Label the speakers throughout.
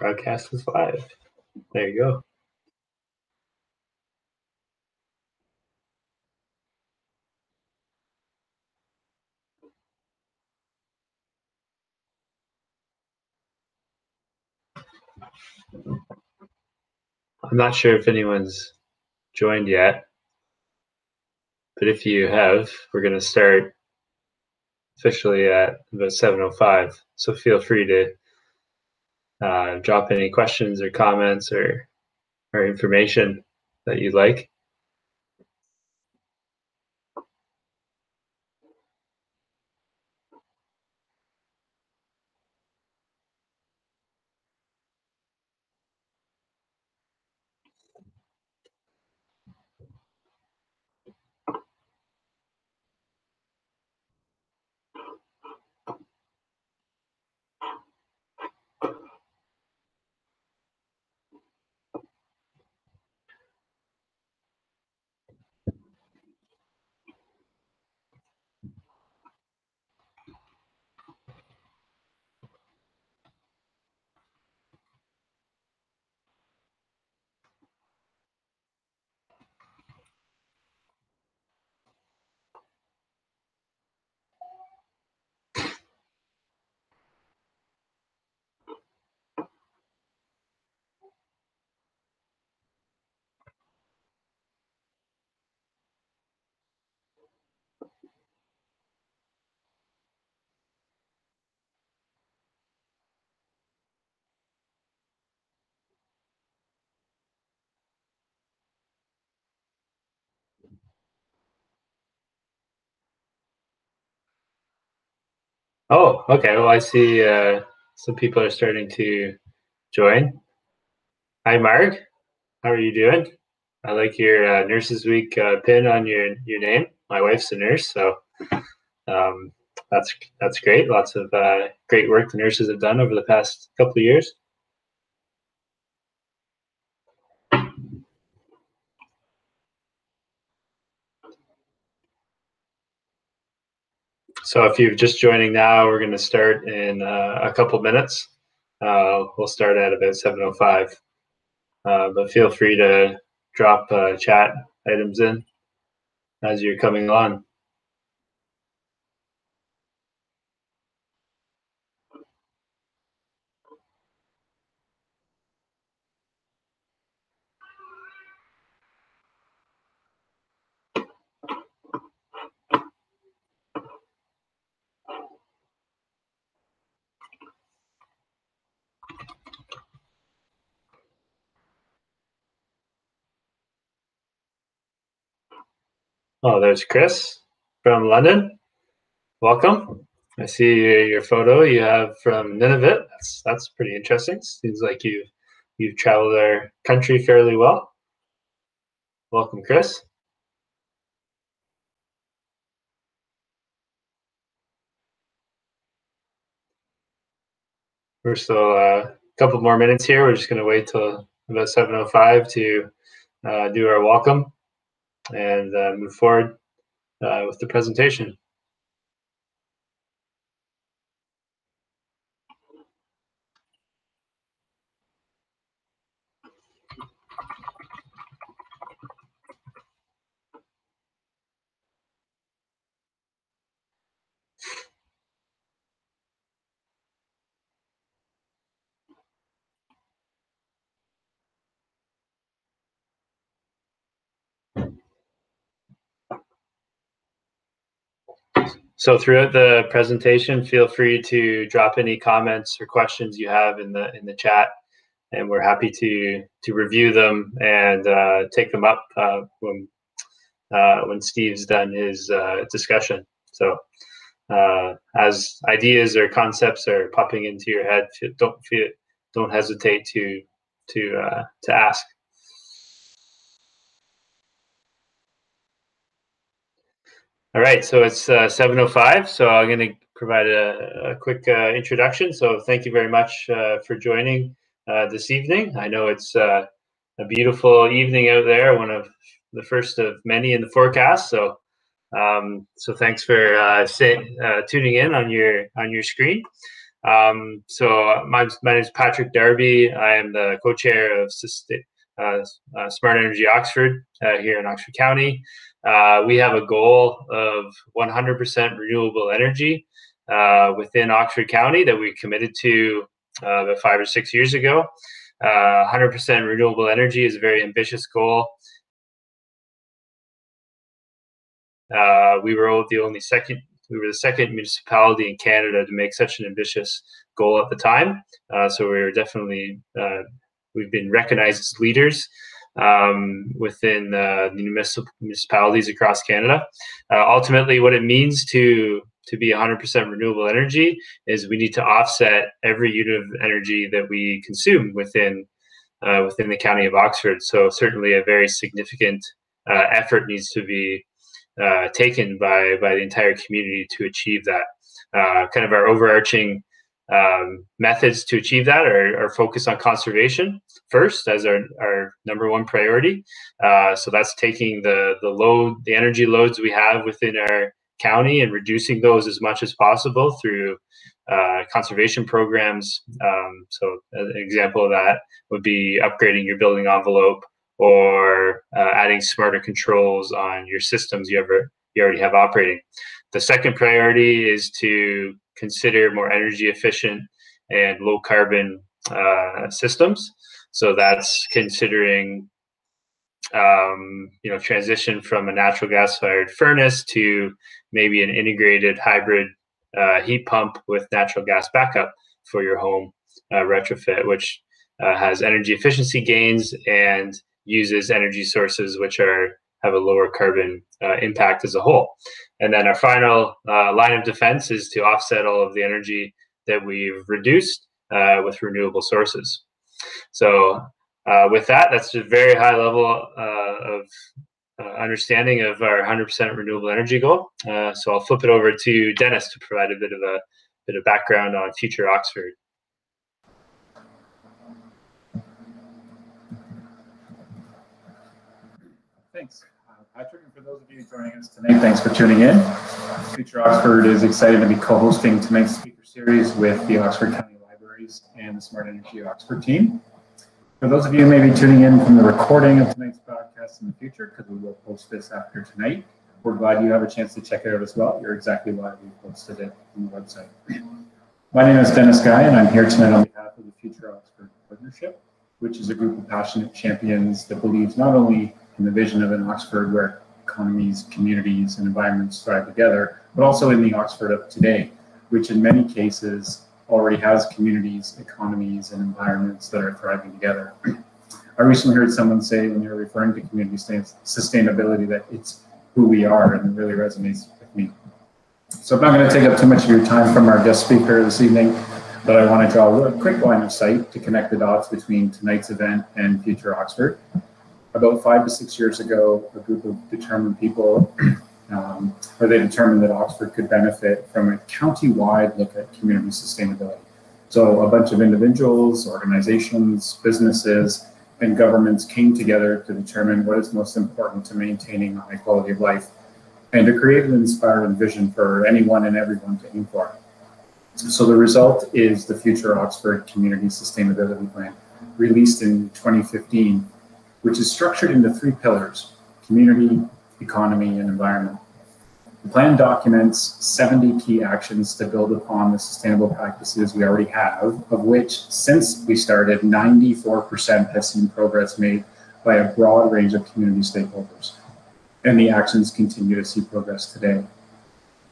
Speaker 1: Broadcast is live. There you go. I'm not sure if anyone's joined yet, but if you have, we're going to start officially at about 7.05. So feel free to uh, drop any questions or comments or, or information that you'd like. Oh, okay. Well, I see uh, some people are starting to join. Hi, Mark. How are you doing? I like your uh, Nurses Week uh, pin on your your name. My wife's a nurse, so um, that's that's great. Lots of uh, great work the nurses have done over the past couple of years. So if you're just joining now, we're going to start in uh, a couple minutes. Uh, we'll start at about 7.05. Uh, but feel free to drop uh, chat items in as you're coming on. Oh, there's Chris from London. Welcome. I see your photo you have from Nunavut. That's that's pretty interesting. Seems like you've you've traveled our country fairly well. Welcome, Chris. We're still uh, a couple more minutes here. We're just going to wait till about 7.05 to uh, do our welcome and uh, move forward uh, with the presentation. So throughout the presentation, feel free to drop any comments or questions you have in the in the chat, and we're happy to to review them and uh, take them up uh, when uh, when Steve's done his uh, discussion. So uh, as ideas or concepts are popping into your head, don't feel don't hesitate to to uh, to ask. All right, so it's uh, 7.05, so I'm going to provide a, a quick uh, introduction. So thank you very much uh, for joining uh, this evening. I know it's uh, a beautiful evening out there, one of the first of many in the forecast. So um, so thanks for uh, say, tuning in on your on your screen. Um, so my, my name is Patrick Darby. I am the co-chair of uh, Smart Energy Oxford uh, here in Oxford County. Uh, we have a goal of 100% renewable energy uh, within Oxford County that we committed to uh, about five or six years ago. 100% renewable energy is a very ambitious goal. we were the only second we were the second municipality in Canada to make such an ambitious goal at the time. Uh, so we were definitely uh, we've been recognized as leaders um, within uh, the municipalities across Canada. Uh, ultimately, what it means to to be 100% renewable energy is we need to offset every unit of energy that we consume within uh, within the county of Oxford. So certainly, a very significant uh, effort needs to be uh, taken by by the entire community to achieve that. Uh, kind of our overarching um, methods to achieve that are, are focus on conservation first as our, our number one priority. Uh, so that's taking the the load, the energy loads we have within our county and reducing those as much as possible through uh, conservation programs. Um, so an example of that would be upgrading your building envelope or uh, adding smarter controls on your systems you ever you already have operating. The second priority is to consider more energy efficient and low carbon uh, systems. So that's considering um, you know transition from a natural gas fired furnace to maybe an integrated hybrid uh, heat pump with natural gas backup for your home uh, retrofit, which uh, has energy efficiency gains and uses energy sources which are have a lower carbon uh, impact as a whole. And then our final uh, line of defense is to offset all of the energy that we've reduced uh, with renewable sources. So uh, with that, that's a very high level uh, of uh, understanding of our 100% renewable energy goal. so I'll flip it over to Dennis to provide a bit of a bit of background on future Oxford.
Speaker 2: Thanks, for those of you joining us tonight, thanks for tuning in. Future Oxford is excited to be co-hosting tonight's speaker series with the Oxford County Libraries and the Smart Energy Oxford team. For those of you who may be tuning in from the recording of tonight's broadcast in the future, because we will post this after tonight, we're glad you have a chance to check it out as well. You're exactly why we posted it on the website. My name is Dennis Guy, and I'm here tonight on behalf of the Future Oxford Partnership, which is a group of passionate champions that believes not only in the vision of an Oxford where economies, communities, and environments thrive together, but also in the Oxford of today, which in many cases already has communities, economies, and environments that are thriving together. I recently heard someone say when you're referring to community sustainability that it's who we are, and it really resonates with me. So I'm not going to take up too much of your time from our guest speaker this evening, but I want to draw a quick line of sight to connect the dots between tonight's event and future Oxford about five to six years ago, a group of determined people, um, or they determined that Oxford could benefit from a county-wide look at community sustainability. So a bunch of individuals, organizations, businesses, and governments came together to determine what is most important to maintaining a high quality of life and to create an inspiring vision for anyone and everyone to aim for. So the result is the Future Oxford Community Sustainability Plan, released in 2015 which is structured into three pillars community, economy, and environment. The plan documents 70 key actions to build upon the sustainable practices we already have, of which, since we started, 94% have seen progress made by a broad range of community stakeholders. And the actions continue to see progress today.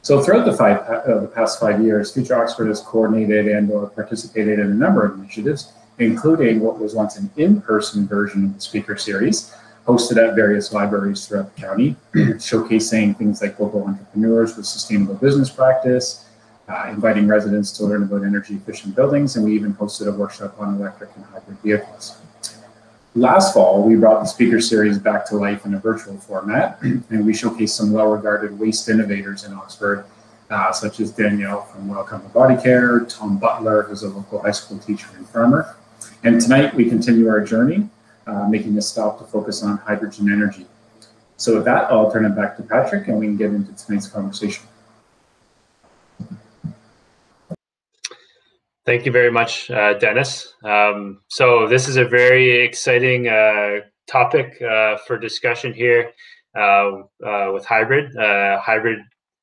Speaker 2: So throughout the, five, uh, the past five years, Future Oxford has coordinated and or participated in a number of initiatives including what was once an in-person version of the speaker series, hosted at various libraries throughout the county, showcasing things like local entrepreneurs with sustainable business practice, uh, inviting residents to learn about energy efficient buildings, and we even hosted a workshop on electric and hybrid vehicles. Last fall, we brought the speaker series back to life in a virtual format, and we showcased some well-regarded waste innovators in Oxford, uh, such as Danielle from Welcome Body Care, Tom Butler, who's a local high school teacher and farmer, and tonight we continue our journey, uh, making a stop to focus on hydrogen energy. So with that, I'll turn it back to Patrick and we can get into tonight's conversation.
Speaker 1: Thank you very much, uh, Dennis. Um, so this is a very exciting uh, topic uh, for discussion here uh, uh, with hybrid. Uh, hybrid,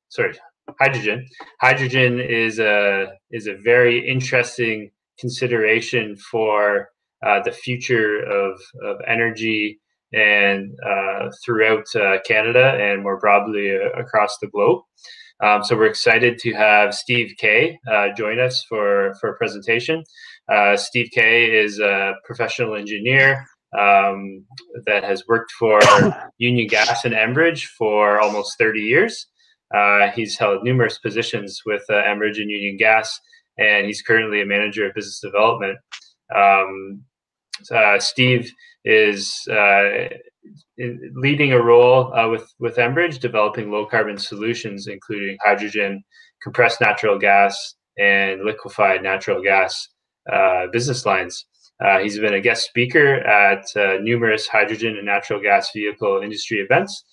Speaker 1: sorry, hydrogen. Hydrogen is a is a very interesting consideration for the future of of energy and throughout Canada and more broadly across the globe. Um, so we're excited to have Steve Kay uh, join us for, for a presentation. Uh, Steve Kay is a professional engineer um, that has worked for Union Gas and Enbridge for almost 30 years. Uh, he's held numerous positions with uh, Enbridge and Union Gas, and he's currently a manager of business development. Um, uh, Steve is uh, leading a role uh, with with Enbridge, developing low carbon solutions, including hydrogen, compressed natural gas, and liquefied natural gas uh, business lines. Uh, he's been a guest speaker at uh, numerous hydrogen and natural gas vehicle industry events,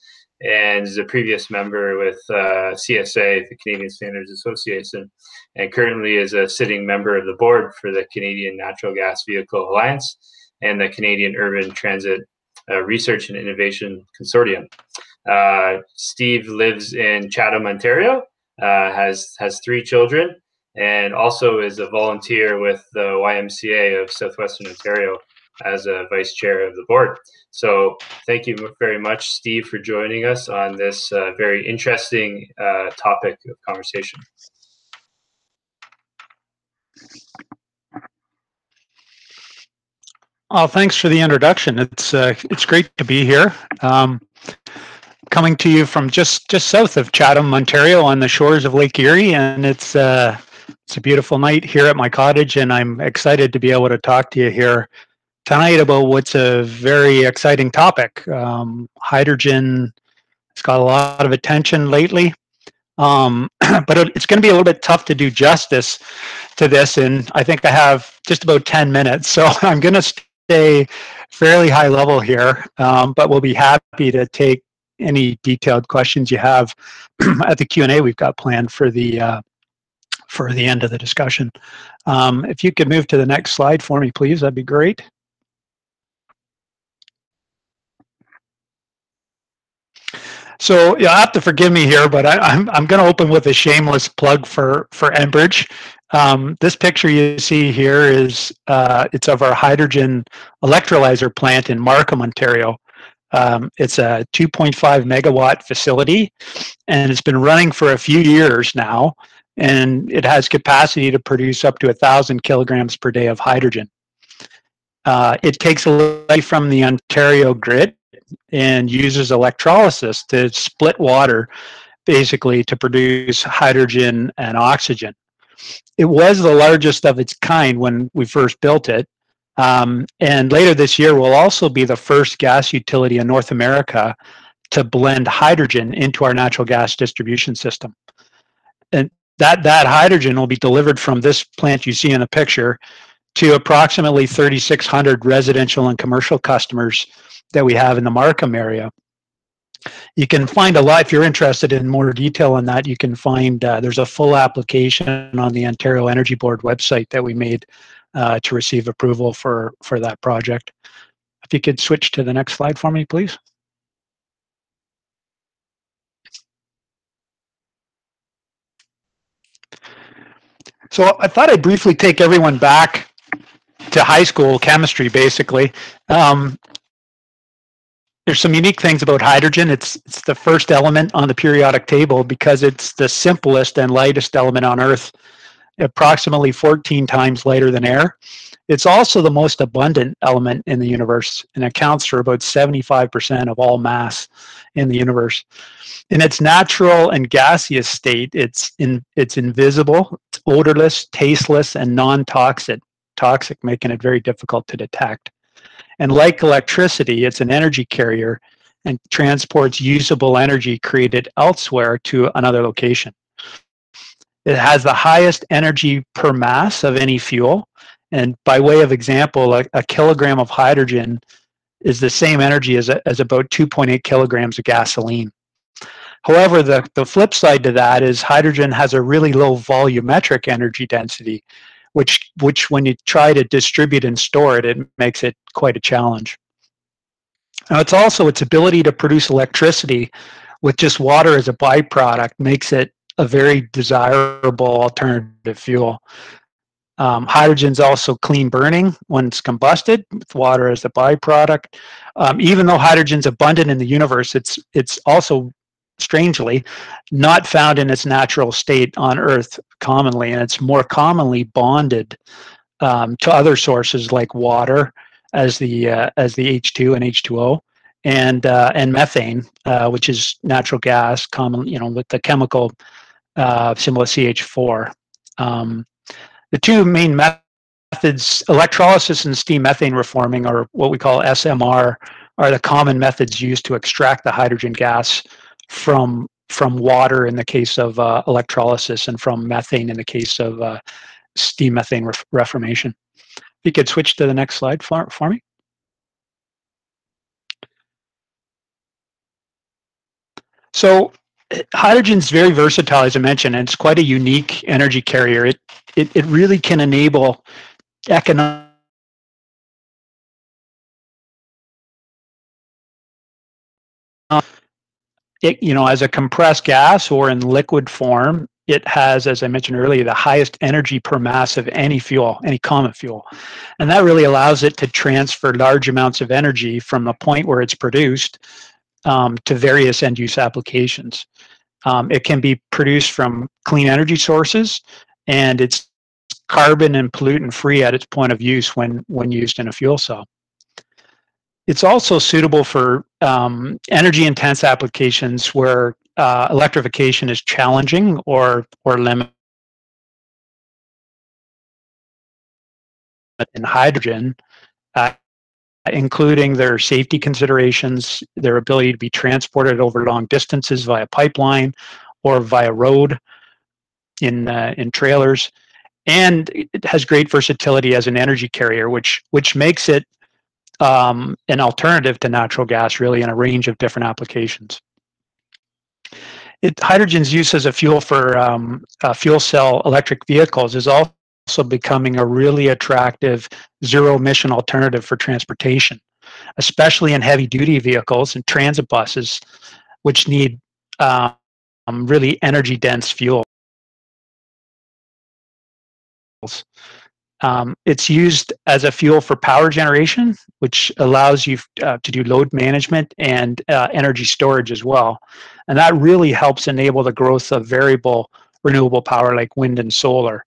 Speaker 1: and is a previous member with uh, CSA, the Canadian Standards Association, and currently is a sitting member of the board for the Canadian Natural Gas Vehicle Alliance and the Canadian Urban Transit uh, Research and Innovation Consortium. Uh, Steve lives in Chatham, Ontario, uh, has has three children, and also is a volunteer with the YMCA of Southwestern Ontario as a vice chair of the board. So, thank you very much, Steve, for joining us on this uh, very interesting uh, topic of conversation.
Speaker 3: Oh, thanks for the introduction. It's uh, it's great to be here. Um, coming to you from just just south of Chatham, Ontario, on the shores of Lake Erie, and it's uh, it's a beautiful night here at my cottage, and I'm excited to be able to talk to you here tonight about what's a very exciting topic. Um, hydrogen has got a lot of attention lately, um, but it's going to be a little bit tough to do justice to this, and I think I have just about 10 minutes, so I'm going to stay fairly high level here, um, but we'll be happy to take any detailed questions you have at the Q&A we've got planned for the uh, for the end of the discussion. Um, if you could move to the next slide for me, please, that'd be great. So you'll have to forgive me here, but I, am I'm, I'm going to open with a shameless plug for for Enbridge. Um, this picture you see here is uh, it's of our hydrogen electrolyzer plant in Markham, Ontario. Um, it's a 2.5 megawatt facility, and it's been running for a few years now, and it has capacity to produce up to a thousand kilograms per day of hydrogen. Uh, it takes away from the Ontario grid and uses electrolysis to split water, basically to produce hydrogen and oxygen it was the largest of its kind when we first built it. Um, and later this year, will also be the first gas utility in North America to blend hydrogen into our natural gas distribution system. And that, that hydrogen will be delivered from this plant you see in the picture to approximately 3,600 residential and commercial customers that we have in the Markham area. You can find a lot if you're interested in more detail on that you can find uh, there's a full application on the ontario energy board website that we made uh, to receive approval for for that project. If you could switch to the next slide for me please. So i thought i'd briefly take everyone back to high school chemistry basically. Um, there's some unique things about hydrogen. It's it's the first element on the periodic table because it's the simplest and lightest element on Earth, approximately 14 times lighter than air. It's also the most abundant element in the universe and accounts for about 75% of all mass in the universe. In its natural and gaseous state, it's in it's invisible, it's odorless, tasteless, and non-toxic, toxic, making it very difficult to detect. And like electricity, it's an energy carrier and transports usable energy created elsewhere to another location. It has the highest energy per mass of any fuel. And by way of example, a, a kilogram of hydrogen is the same energy as, a, as about 2.8 kilograms of gasoline. However, the, the flip side to that is hydrogen has a really low volumetric energy density, which which when you try to distribute and store it, it makes it quite a challenge. Now it's also its ability to produce electricity with just water as a byproduct makes it a very desirable alternative fuel. Um, hydrogen is also clean burning when it's combusted with water as a byproduct. Um, even though hydrogen is abundant in the universe, it's it's also strangely not found in its natural state on Earth commonly, and it's more commonly bonded um, to other sources like water as the uh, as the H2 and H2O and uh, and methane, uh, which is natural gas, common you know with the chemical uh, symbol CH4. Um, the two main methods, electrolysis and steam methane reforming, or what we call SMR, are the common methods used to extract the hydrogen gas from from water in the case of uh, electrolysis and from methane in the case of uh, steam methane ref reformation. If you could switch to the next slide for, for me. So hydrogen is very versatile, as I mentioned, and it's quite a unique energy carrier. It it, it really can enable economic it, you know, as a compressed gas or in liquid form, it has, as I mentioned earlier, the highest energy per mass of any fuel, any common fuel. And that really allows it to transfer large amounts of energy from the point where it's produced um, to various end use applications. Um, it can be produced from clean energy sources, and it's carbon and pollutant free at its point of use when, when used in a fuel cell. It's also suitable for um, energy intense applications where uh, electrification is challenging or, or limited. In hydrogen, uh, including their safety considerations, their ability to be transported over long distances via pipeline or via road in uh, in trailers, and it has great versatility as an energy carrier, which which makes it um, an alternative to natural gas, really, in a range of different applications. It, hydrogen's use as a fuel for um, uh, fuel cell electric vehicles is also becoming a really attractive zero emission alternative for transportation, especially in heavy duty vehicles and transit buses, which need um, really energy dense fuel. Um, it's used as a fuel for power generation, which allows you uh, to do load management and uh, energy storage as well. And that really helps enable the growth of variable renewable power like wind and solar.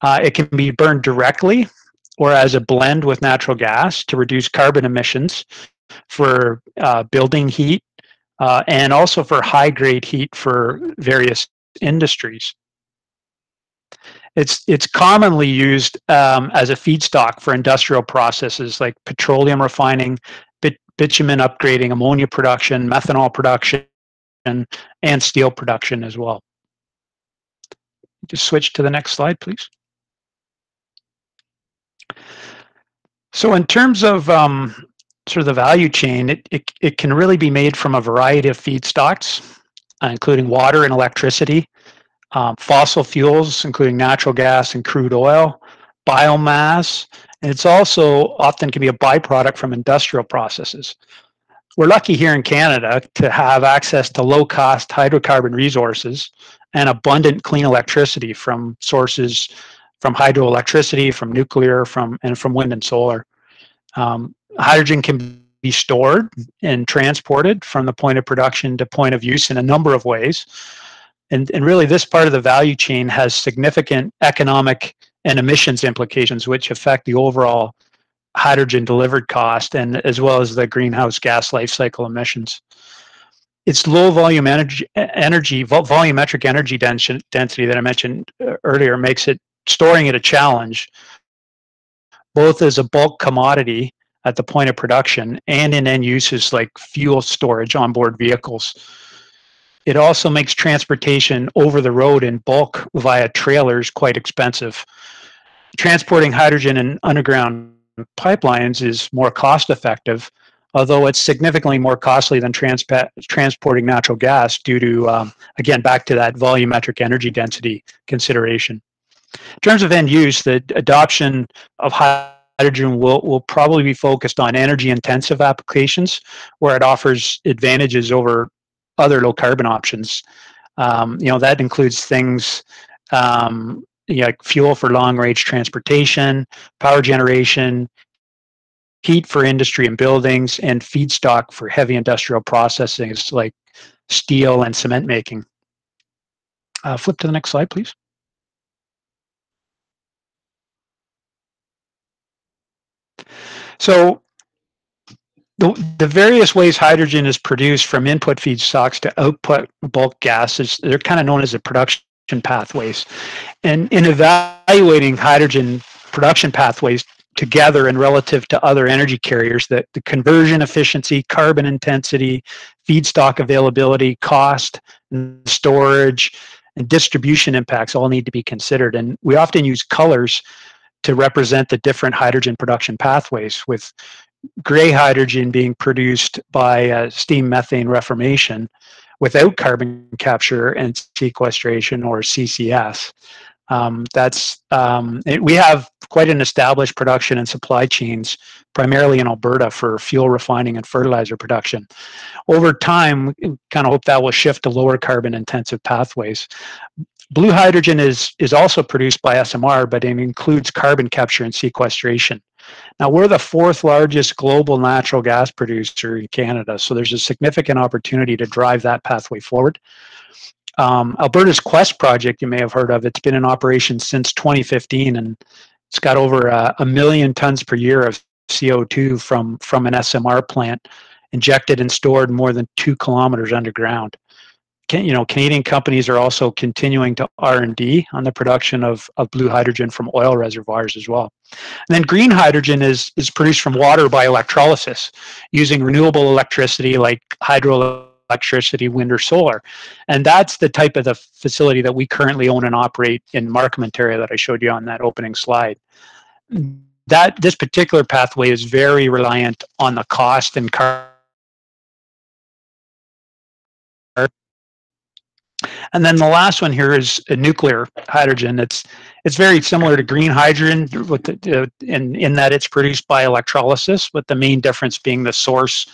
Speaker 3: Uh, it can be burned directly or as a blend with natural gas to reduce carbon emissions for uh, building heat uh, and also for high grade heat for various industries. It's, it's commonly used um, as a feedstock for industrial processes like petroleum refining, bit, bitumen upgrading, ammonia production, methanol production, and steel production as well. Just switch to the next slide, please. So in terms of um, sort of the value chain, it, it, it can really be made from a variety of feedstocks, uh, including water and electricity, um, fossil fuels, including natural gas and crude oil, biomass, and it's also often can be a byproduct from industrial processes. We're lucky here in Canada to have access to low cost hydrocarbon resources and abundant clean electricity from sources from hydroelectricity, from nuclear, from and from wind and solar. Um, hydrogen can be stored and transported from the point of production to point of use in a number of ways. And, and really, this part of the value chain has significant economic and emissions implications, which affect the overall hydrogen delivered cost and as well as the greenhouse gas life cycle emissions. Its low volume energy, energy volumetric energy density that I mentioned uh, earlier makes it storing it a challenge, both as a bulk commodity at the point of production and in end uses like fuel storage on board vehicles. It also makes transportation over the road in bulk via trailers quite expensive. Transporting hydrogen in underground pipelines is more cost effective, although it's significantly more costly than transporting natural gas due to, um, again, back to that volumetric energy density consideration. In terms of end use, the adoption of hydrogen will, will probably be focused on energy intensive applications where it offers advantages over other low carbon options. Um, you know, that includes things um, you know, like fuel for long range transportation, power generation, heat for industry and buildings, and feedstock for heavy industrial processing, like steel and cement making. Uh, flip to the next slide, please. So the, the various ways hydrogen is produced from input feedstocks to output bulk gases, they're kind of known as the production pathways. And in evaluating hydrogen production pathways together and relative to other energy carriers, that the conversion efficiency, carbon intensity, feedstock availability, cost, storage, and distribution impacts all need to be considered. And we often use colors to represent the different hydrogen production pathways, with gray hydrogen being produced by uh, steam methane reformation without carbon capture and sequestration or CCS. Um, that's um, it, we have quite an established production and supply chains, primarily in Alberta for fuel refining and fertilizer production. Over time, we kind of hope that will shift to lower carbon intensive pathways. Blue hydrogen is, is also produced by SMR, but it includes carbon capture and sequestration. Now, we're the fourth largest global natural gas producer in Canada, so there's a significant opportunity to drive that pathway forward. Um, Alberta's Quest project, you may have heard of, it's been in operation since 2015, and it's got over a, a million tons per year of CO2 from, from an SMR plant injected and stored more than two kilometers underground you know, Canadian companies are also continuing to R&D on the production of, of blue hydrogen from oil reservoirs as well. And then green hydrogen is, is produced from water by electrolysis using renewable electricity like hydroelectricity, wind or solar. And that's the type of the facility that we currently own and operate in Markham, Ontario that I showed you on that opening slide. That this particular pathway is very reliant on the cost and carbon And then the last one here is nuclear hydrogen. It's it's very similar to green hydrogen with the, uh, in in that it's produced by electrolysis, with the main difference being the source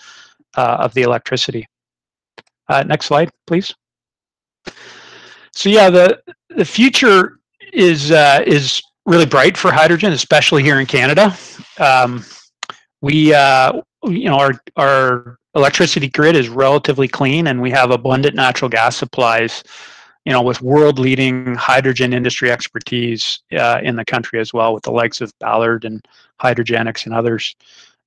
Speaker 3: uh, of the electricity. Uh, next slide, please. So yeah, the the future is uh, is really bright for hydrogen, especially here in Canada. Um, we uh, you know our our electricity grid is relatively clean and we have abundant natural gas supplies you know with world leading hydrogen industry expertise uh, in the country as well with the likes of ballard and hydrogenics and others.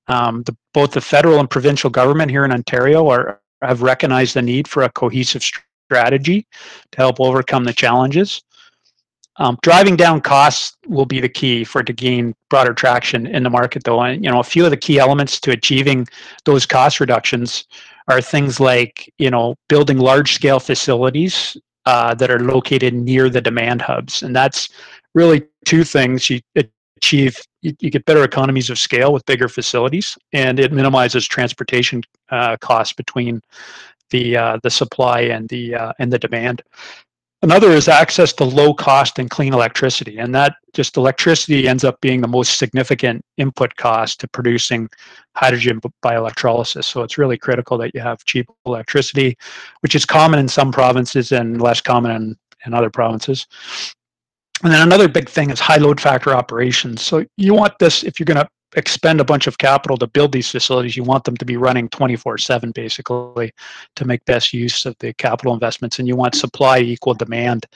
Speaker 3: Um, the, both the federal and provincial government here in ontario are have recognized the need for a cohesive strategy to help overcome the challenges um, driving down costs will be the key for it to gain broader traction in the market, though. And you know, a few of the key elements to achieving those cost reductions are things like you know building large-scale facilities uh, that are located near the demand hubs, and that's really two things. You achieve you, get better economies of scale with bigger facilities, and it minimizes transportation uh, costs between the uh, the supply and the uh, and the demand. Another is access to low cost and clean electricity. And that just electricity ends up being the most significant input cost to producing hydrogen by electrolysis. So it's really critical that you have cheap electricity, which is common in some provinces and less common in, in other provinces. And then another big thing is high load factor operations. So you want this, if you're going to expend a bunch of capital to build these facilities. You want them to be running 24 7 basically to make best use of the capital investments. And you want supply equal demand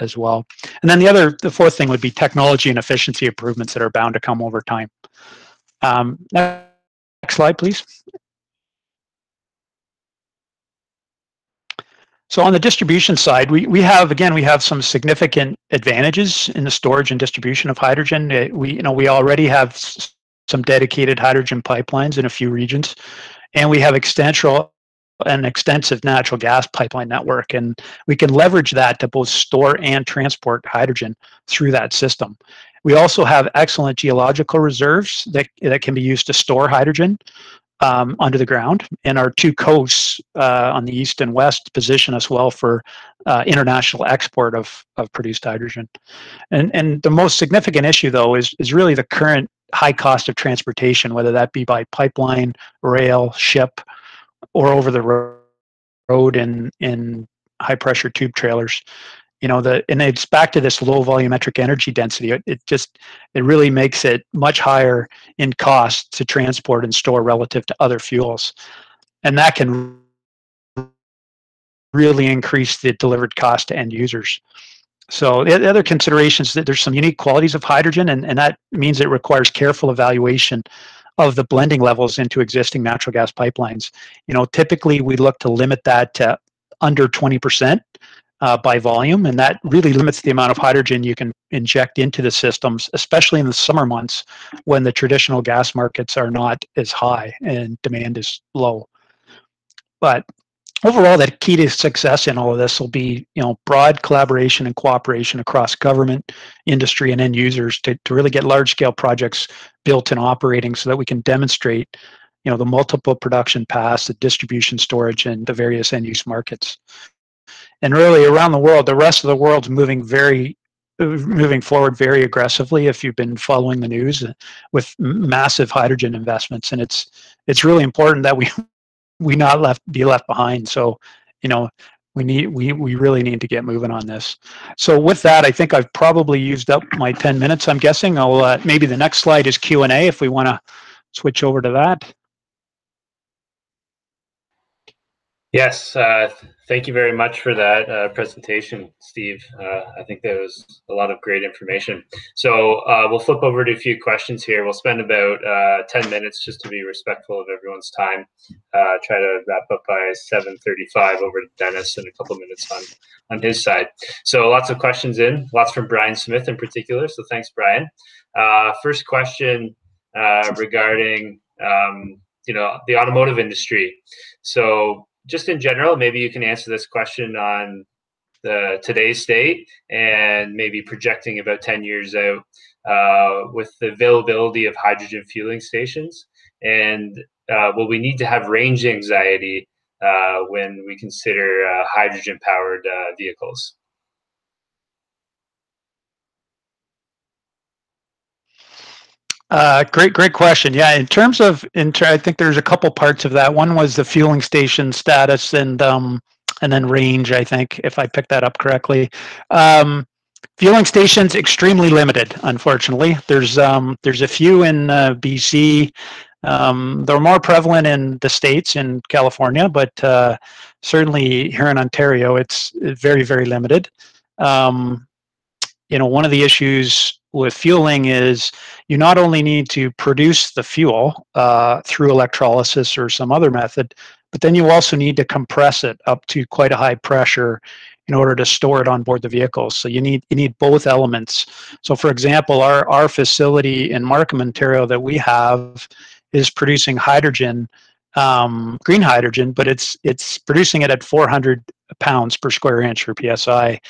Speaker 3: as well. And then the other, the fourth thing would be technology and efficiency improvements that are bound to come over time. Um, next slide, please. So on the distribution side, we, we have again we have some significant advantages in the storage and distribution of hydrogen. We you know we already have some dedicated hydrogen pipelines in a few regions, and we have extensive an extensive natural gas pipeline network, and we can leverage that to both store and transport hydrogen through that system. We also have excellent geological reserves that, that can be used to store hydrogen. um, under the ground, and our two coasts uh, on the east and west position us well for uh, international export of, of produced hydrogen. And and the most significant issue, though, is is really the current high cost of transportation, whether that be by pipeline, rail, ship, or over the road in in high pressure tube trailers. You know the and it's back to this low volumetric energy density. It, it, just it really makes it much higher in cost to transport and store relative to other fuels. And that can really increase the delivered cost to end users so the other considerations that there's some unique qualities of hydrogen and, and that means it requires careful evaluation of the blending levels into existing natural gas pipelines you know typically we look to limit that to under 20% uh, by volume, and that really limits the amount of hydrogen you can inject into the systems, especially in the summer months when the traditional gas markets are not as high and demand is low. But overall, the key to success in all of this will be, you know, broad collaboration and cooperation across government, industry, and end users to, to really get large-scale projects built and operating so that we can demonstrate, you know, the multiple production paths, the distribution, storage, and the various end-use markets. And really around the world, the rest of the world's moving very moving forward very aggressively if you've been following the news with massive hydrogen investments. And it's it's really important that we we not left be left behind. So you know we need we we really need to get moving on this. So with that i think i've probably used up my 10 minutes i'm guessing. I'll uh, maybe the next slide is q&a if we want to switch over to that.
Speaker 1: Yes uh, Thank you very much for that uh, presentation, Steve. Uh, I think that was a lot of great information. So uh, we'll flip over to a few questions here. We'll spend about uh, 10 minutes just to be respectful of everyone's time. Uh, try to wrap up by 7.35 over to Dennis and a couple of minutes on, on his side. So lots of questions in, lots from Brian Smith in particular. So thanks, Brian. Uh, first question regarding um, you know the automotive industry. So just in general, maybe you can answer this question on the today's state and maybe projecting about 10 years out uh, with the availability of hydrogen fueling stations. And uh, will we need to have range anxiety uh, when we consider uh, hydrogen powered uh, vehicles?
Speaker 3: Uh, great, great question. Yeah, in terms of, in ter- I think there's a couple parts of that. One was the fueling station status, and um, and then range. I think if I picked that up correctly, um, fueling stations extremely limited. Unfortunately, there's um, there's a few in uh, BC. Um, they're more prevalent in the states in California, but uh, certainly here in Ontario, it's very very limited. Um, you know, one of the issues with fueling is you not only need to produce the fuel uh, through electrolysis or some other method, but then you also need to compress it up to quite a high pressure in order to store it on board the vehicles. So you need you need both elements. So for example, our our facility in Markham, Ontario that we have is producing hydrogen, um, green hydrogen, but it's it's producing it at 400 pounds per square inch or psi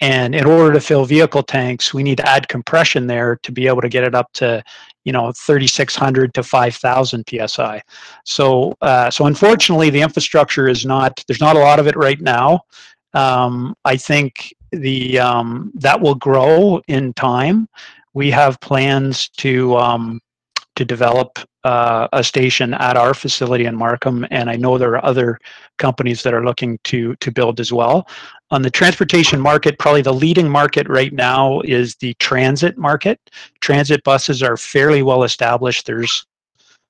Speaker 3: and in order to fill vehicle tanks, we need to add compression there to be able to get it up to, you know, 3,600 to 5,000 psi. So, uh, so unfortunately, the infrastructure is not. There's not a lot of it right now. Um, I think the um, that will grow in time. We have plans to um, to develop uh, a station at our facility in Markham, and I know there are other companies that are looking to to build as well. On the transportation market, probably the leading market right now is the transit market. Transit buses are fairly well established. There's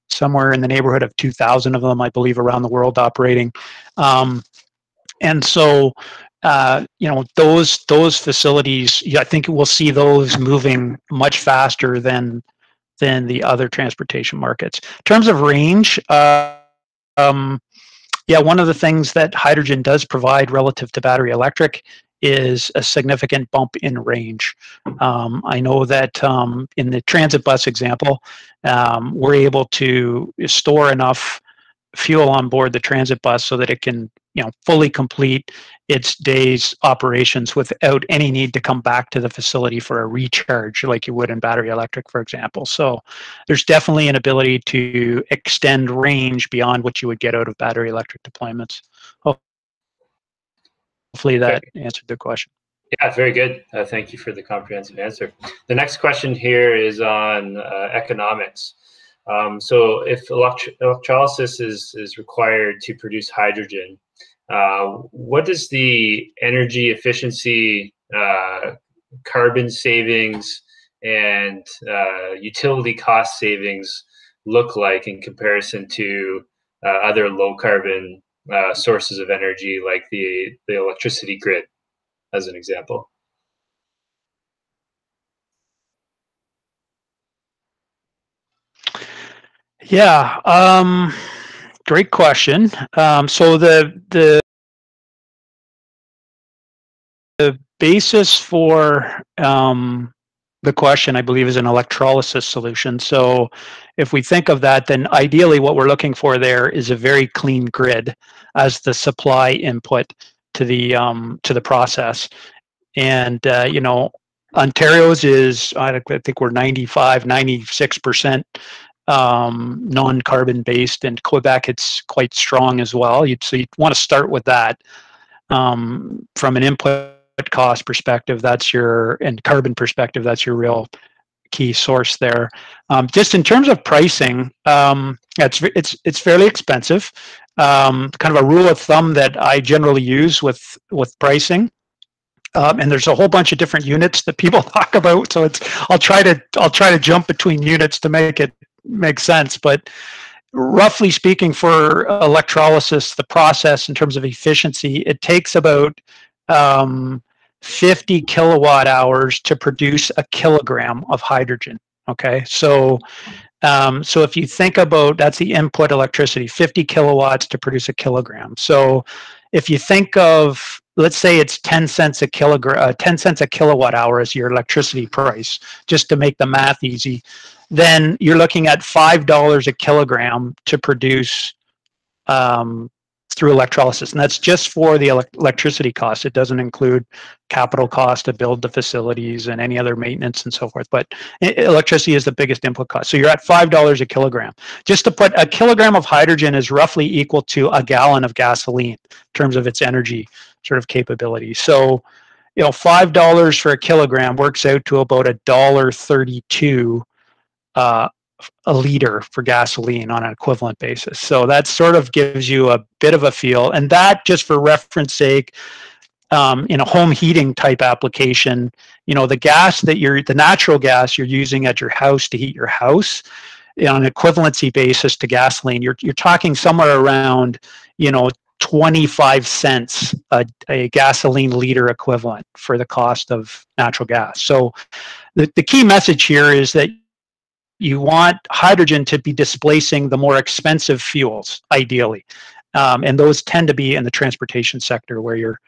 Speaker 3: somewhere in the neighborhood of 2,000 of them, I believe, around the world operating. Um, and so, uh, you know, those those facilities, I think we'll see those moving much faster than than the other transportation markets. In terms of range, uh, um, yeah, one of the things that hydrogen does provide relative to battery electric is a significant bump in range. Um, I know that um, in the transit bus example, um, we're able to store enough fuel on board the transit bus so that it can you know fully complete its day's operations without any need to come back to the facility for a recharge like you would in battery electric for example so there's definitely an ability to extend range beyond what you would get out of battery electric deployments hopefully that answered the question
Speaker 1: yeah, very good. Uh, thank you for the comprehensive answer. The next question here is on uh, economics. Um, so if elect- electrolysis is, is required to produce hydrogen, uh, what does the energy efficiency, uh, carbon savings, and uh, utility cost savings look like in comparison to uh, other low carbon uh, sources of energy like the, the electricity grid, as an example?
Speaker 3: Yeah, um, great question. Um, so the the basis for um, the question, I believe, is an electrolysis solution. So if we think of that, then ideally what we're looking for there is a very clean grid as the supply input to the um, to the process. And uh, you know, Ontario's is I think we're 95, 96 percent um, non-carbon based, and Quebec it's quite strong as well. You'd, so you want to start with that um, from an input cost perspective. That's your and carbon perspective. That's your real key source there. Um, just in terms of pricing, um, it's it's it's fairly expensive. Um, kind of a rule of thumb that I generally use with with pricing. Um, and there's a whole bunch of different units that people talk about. So it's I'll try to I'll try to jump between units to make it make sense. But roughly speaking, for electrolysis, the process in terms of efficiency, it takes about um, 50 kilowatt hours to produce a kilogram of hydrogen. Okay, so um, so if you think about that's the input electricity, 50 kilowatts to produce a kilogram. So if you think of let's say it's 10 cents a kilogram, uh, 10 cents a kilowatt hour as your electricity price, just to make the math easy then you're looking at five dollars a kilogram to produce um, through electrolysis, and that's just for the ele- electricity cost. It doesn't include capital cost to build the facilities and any other maintenance and so forth. But electricity is the biggest input cost. So you're at five dollars a kilogram. Just to put a kilogram of hydrogen is roughly equal to a gallon of gasoline in terms of its energy sort of capability. So you know, five dollars for a kilogram works out to about a dollar thirty-two uh, a liter for gasoline on an equivalent basis. So that sort of gives you a bit of a feel. And that, just for reference sake, um, in a home heating type application, you know, the gas that you're, the natural gas you're using at your house to heat your house, on an equivalency basis to gasoline, you're you're talking somewhere around, you know, 25 cents a, a gasoline liter equivalent for the cost of natural gas. So the, the key message here is that you want hydrogen to be displacing the more expensive fuels, ideally, um, and those tend to be in the transportation sector where you're,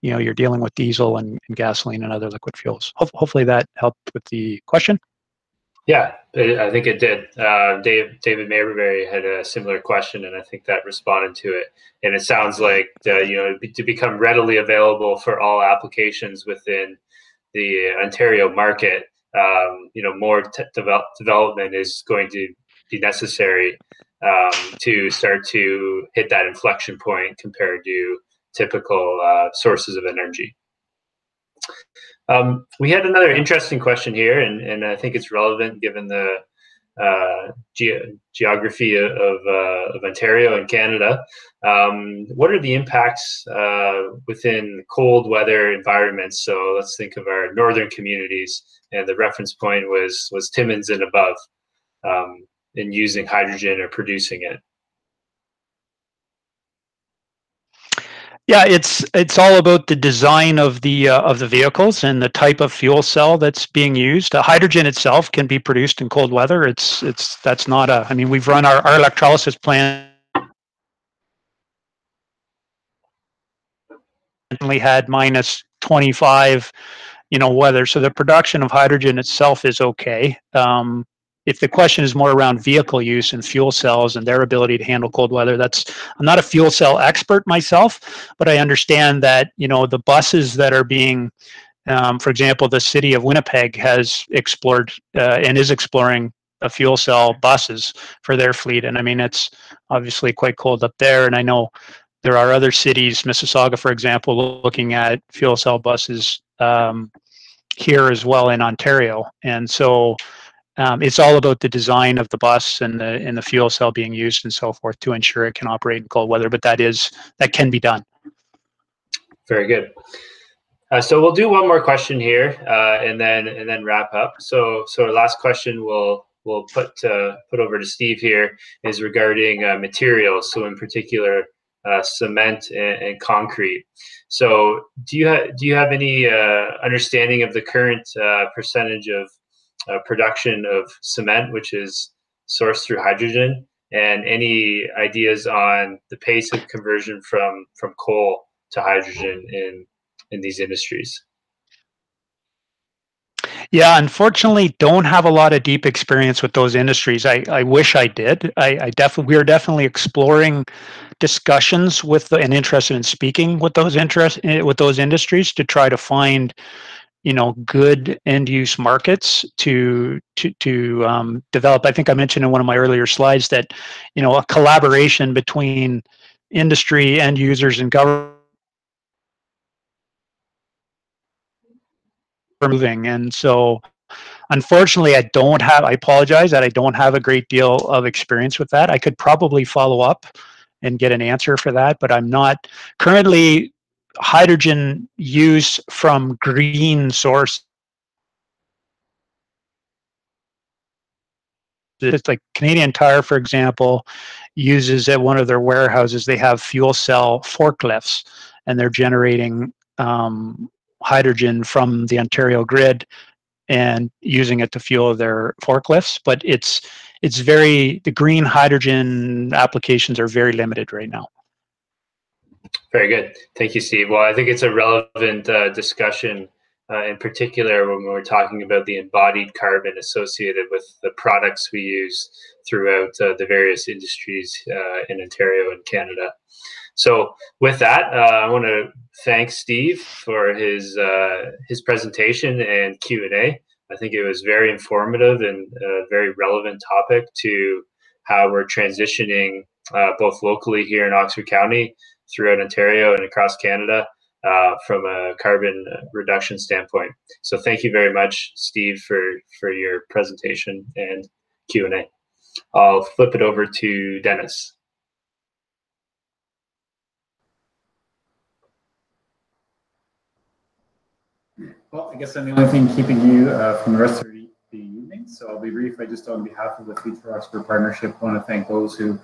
Speaker 3: you know, you're dealing with diesel and, and gasoline and other liquid fuels. Ho- hopefully, that helped with the question.
Speaker 1: Yeah, I think it did. Uh, Dave, David Mayberry had a similar question, and I think that responded to it. And it sounds like uh, you know to become readily available for all applications within the Ontario market um, you know more te- develop- development is going to be necessary um, to start to hit that inflection point compared to typical uh, sources of energy. Um, we had another interesting question here, and, and I think it's relevant given the uh, ge- geography of, uh, of Ontario and Canada. Um, what are the impacts uh, within cold weather environments? So let's think of our northern communities, and the reference point was was Timmins and above, um, in using hydrogen or producing it.
Speaker 3: Yeah, it's it's all about the design of the uh, of the vehicles and the type of fuel cell that's being used. Uh, hydrogen itself can be produced in cold weather. It's it's that's not a. I mean, we've run our, our electrolysis plant. Had minus 25 you know weather so the production of hydrogen itself is okay um, if the question is more around vehicle use and fuel cells and their ability to handle cold weather, that's I'm not a fuel cell expert myself, but I understand that you know the buses that are being um, for example, the city of Winnipeg has explored uh, and is exploring a fuel cell buses for their fleet. And I mean, it's obviously quite cold up there. And I know there are other cities, Mississauga, for example, looking at fuel cell buses um, here as well in Ontario. And so um, it's all about the design of the bus and the and the fuel cell being used and so forth to ensure it can operate in cold weather. But that is that can be done.
Speaker 1: Very good. Uh, so we'll do one more question here, uh, and then and then wrap up. So so our last question will we'll put uh, put over to Steve here is regarding uh, materials. So in particular, uh, cement and, and, concrete. So do you ha- do you have any uh, understanding of the current percentage of uh, production of cement, which is sourced through hydrogen, and any ideas on the pace of conversion from from coal to hydrogen in in these industries?
Speaker 3: Yeah, unfortunately, don't have a lot of deep experience with those industries. I, I wish I did. I, I definitely we are definitely exploring discussions with the, and interested in speaking with those interest eh, with those industries to try to find you know good end use markets to to to um, develop. I think I mentioned in one of my earlier slides that you know a collaboration between industry end users and government moving. And so unfortunately i don't have i apologize that i don't have a great deal of experience with that i could probably follow up and get an answer for that but i'm not currently hydrogen use from green source it's like canadian tire for example uses at one of their warehouses they have fuel cell forklifts and they're generating um, hydrogen from the Ontario grid and using it to fuel their forklifts. But it's it's very the green hydrogen applications are very limited right now.
Speaker 1: Very good, thank you, Steve. Well, I think it's a relevant uh, discussion. Uh, in particular, when we're talking about the embodied carbon associated with the products we use throughout uh, the various industries uh, in Ontario and Canada. So with that, uh, I want to thank Steve for his uh, his presentation and Q and A. I think it was very informative and a very relevant topic to how we're transitioning both locally here in Oxford County, throughout Ontario, and across Canada uh, from a carbon reduction standpoint. So thank you very much, Steve, for for your presentation and Q and A. I'll flip it over to Dennis.
Speaker 2: Well, I guess I'm the only thing keeping you uh, from the rest of the, evening, so I'll be brief. I just, on behalf of the Future Oxford Partnership, want to thank those who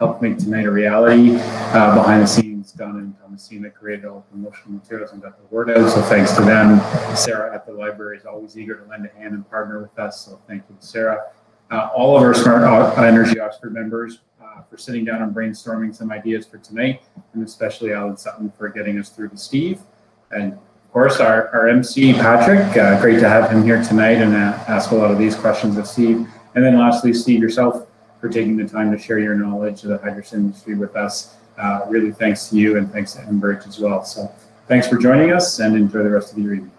Speaker 2: helped make tonight a reality. Uh, behind the scenes, Don and Thomasina created all the promotional materials and got the word out, so thanks to them. Sarah at the library is always eager to lend a hand and partner with us, so thank you Sarah. Uh, all of our Smart Energy Oxford members uh, for sitting down and brainstorming some ideas for tonight, and especially Alan Sutton for getting us through to Steve. And of course, our, our MC, Patrick, uh, great to have him here tonight and uh, ask a lot of these questions of Steve. And then lastly, Steve, yourself, for taking the time to share your knowledge of the hydrogen industry with us. Uh, really thanks to you and thanks to Enbridge as well. So thanks for joining us and enjoy the rest of your evening.